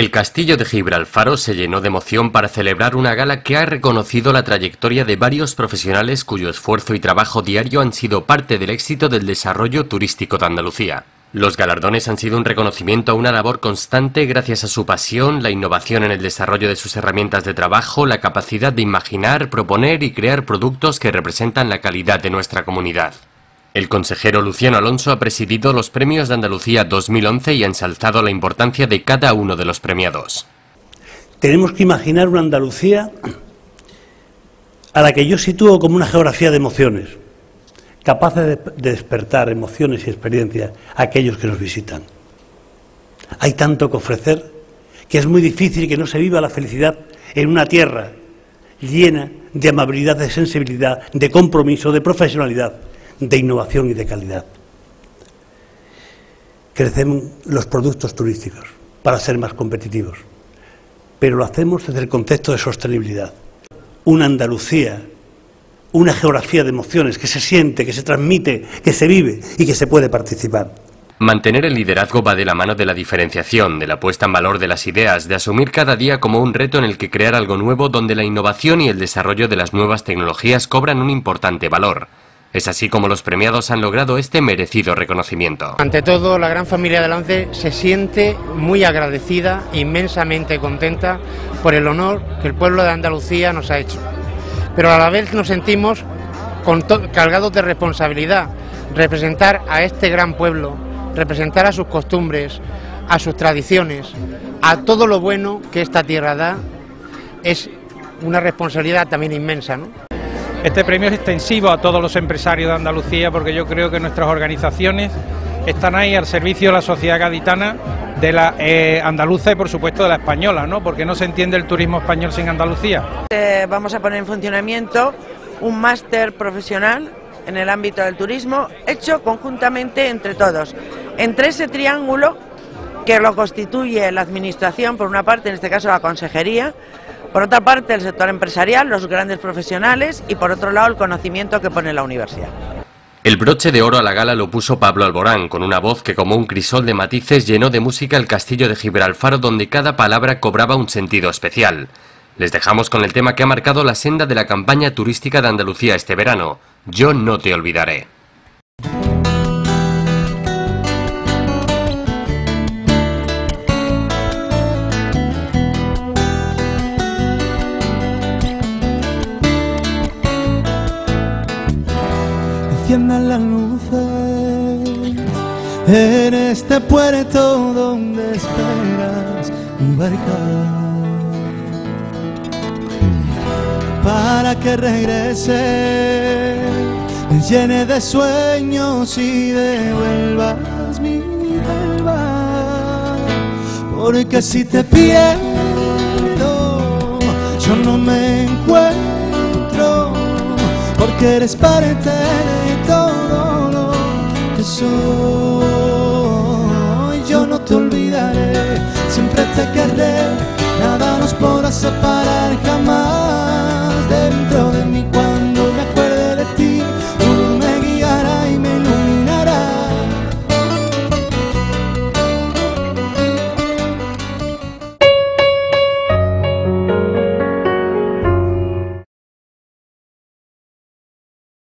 El castillo de Gibralfaro se llenó de emoción para celebrar una gala que ha reconocido la trayectoria de varios profesionales cuyo esfuerzo y trabajo diario han sido parte del éxito del desarrollo turístico de Andalucía. Los galardones han sido un reconocimiento a una labor constante gracias a su pasión, la innovación en el desarrollo de sus herramientas de trabajo, la capacidad de imaginar, proponer y crear productos que representan la calidad de nuestra comunidad. El consejero Luciano Alonso ha presidido los Premios de Andalucía 2011 y ha ensalzado la importancia de cada uno de los premiados. Tenemos que imaginar una Andalucía a la que yo sitúo como una geografía de emociones, capaz de, despertar emociones y experiencias a aquellos que nos visitan. Hay tanto que ofrecer que es muy difícil que no se viva la felicidad en una tierra llena de amabilidad, de sensibilidad, de compromiso, de profesionalidad de innovación y de calidad. Crecen los productos turísticos para ser más competitivos, pero lo hacemos desde el concepto de sostenibilidad. Una Andalucía, una geografía de emociones que se siente, que se transmite, que se vive y que se puede participar. Mantener el liderazgo va de la mano de la diferenciación, de la puesta en valor de las ideas, de asumir cada día como un reto en el que crear algo nuevo donde la innovación y el desarrollo de las nuevas tecnologías cobran un importante valor. Es así como los premiados han logrado este merecido reconocimiento. Ante todo, la gran familia de la ONCE se siente muy agradecida, inmensamente contenta por el honor que el pueblo de Andalucía nos ha hecho. Pero a la vez nos sentimos cargados de responsabilidad, representar a este gran pueblo, representar a sus costumbres, a sus tradiciones, a todo lo bueno que esta tierra da, es una responsabilidad también inmensa. ¿no? Este premio es extensivo a todos los empresarios de Andalucía porque yo creo que nuestras organizaciones están ahí al servicio de la sociedad gaditana, de la eh, andaluza y por supuesto de la española, ¿no? Porque no se entiende el turismo español sin Andalucía. Eh, vamos a poner en funcionamiento un máster profesional en el ámbito del turismo hecho conjuntamente entre todos, entre ese triángulo que lo constituye la Administración, por una parte, en este caso la Consejería, por otra parte, el sector empresarial, los grandes profesionales y por otro lado el conocimiento que pone la universidad. El broche de oro a la gala lo puso Pablo Alborán, con una voz que como un crisol de matices llenó de música el castillo de Gibralfaro donde cada palabra cobraba un sentido especial. Les dejamos con el tema que ha marcado la senda de la campaña turística de Andalucía este verano, Yo no te olvidaré. Enciendan las luces en este puerto donde esperas un barca. Para que regrese llene de sueños y devuelvas mi alma. Porque si te pierdo yo no me encuentro porque eres parte de que soy. Yo no te olvidaré, siempre te querré, nada nos podrá separar.